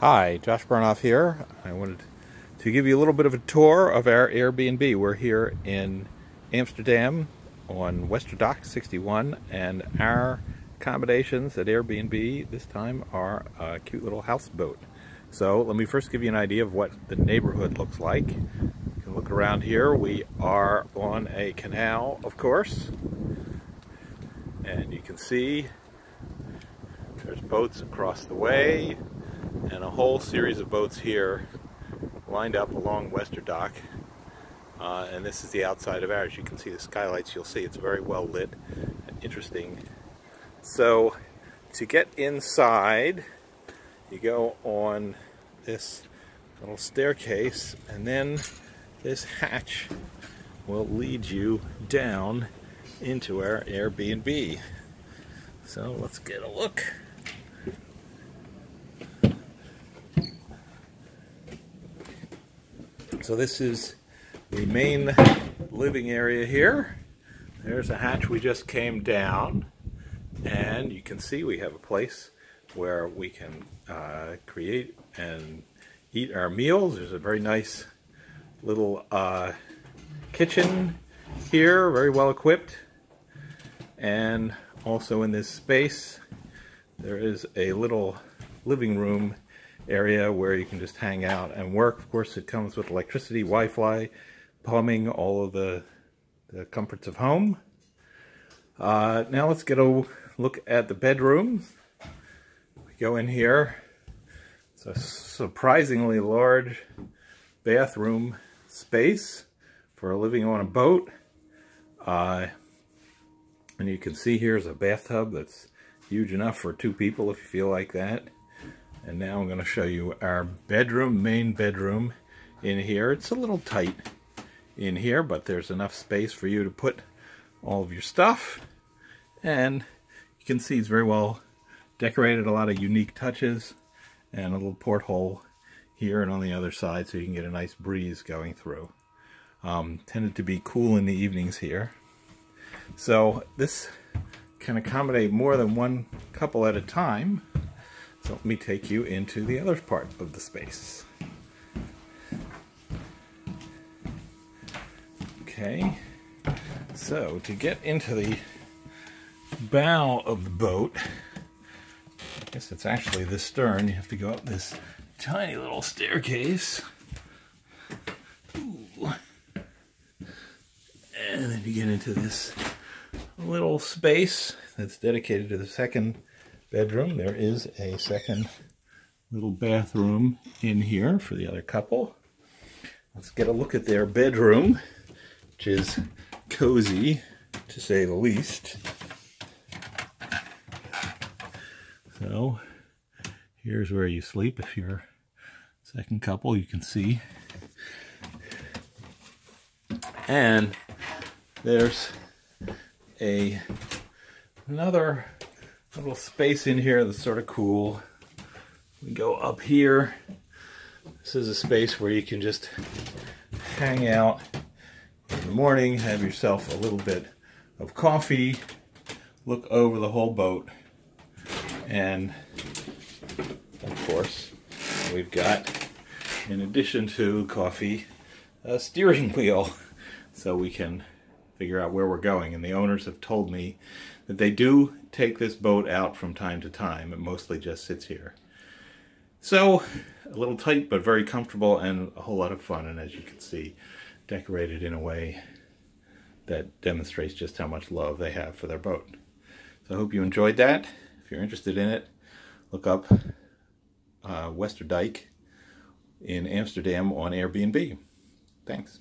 Hi, Josh Bernoff here. I wanted to give you a little bit of a tour of our Airbnb. We're here in Amsterdam on Westerdok 61 and our accommodations at Airbnb this time are a cute little houseboat. So let me first give you an idea of what the neighborhood looks like. You can look around here. We are on a canal, of course. And you can see there's boats across the way and a whole series of boats here lined up along Westerdok. Uh, and this is the outside of ours. You can see the skylights. You'll see it's very well lit and interesting. So to get inside, you go on this little staircase and then this hatch will lead you down into our Airbnb. So let's get a look. So this is the main living area here. There's a hatch we just came down and you can see we have a place where we can uh, create and eat our meals. There's a very nice little uh, kitchen here, very well equipped. And also in this space, there is a little living room area where you can just hang out and work. Of course, it comes with electricity, Wi-Fi, plumbing, all of the, the comforts of home. Uh, now let's get a look at the bedroom. We go in here. It's a surprisingly large bathroom space for living on a boat. Uh, and you can see here's a bathtub that's huge enough for two people if you feel like that. And now I'm going to show you our bedroom, main bedroom in here. It's a little tight in here, but there's enough space for you to put all of your stuff. And you can see it's very well decorated, a lot of unique touches, and a little porthole here and on the other side so you can get a nice breeze going through. Um, tended to be cool in the evenings here. So this can accommodate more than one couple at a time. So let me take you into the other part of the space. Okay, so to get into the bow of the boat, I guess it's actually the stern, you have to go up this tiny little staircase. Ooh. And then you get into this little space that's dedicated to the second bedroom. There is a second little bathroom in here for the other couple. Let's get a look at their bedroom, which is cozy, to say the least. So, here's where you sleep if you're second couple, you can see. And there's a another little space in here that's sort of cool. We go up here. This is a space where you can just hang out in the morning, have yourself a little bit of coffee, look over the whole boat, and of course, we've got, in addition to coffee, a steering wheel so we can figure out where we're going. And the owners have told me that they do take this boat out from time to time. It mostly just sits here. So, a little tight, but very comfortable and a whole lot of fun. And as you can see, decorated in a way that demonstrates just how much love they have for their boat. So I hope you enjoyed that. If you're interested in it, look up uh, Westerdyke in Amsterdam on Airbnb. Thanks.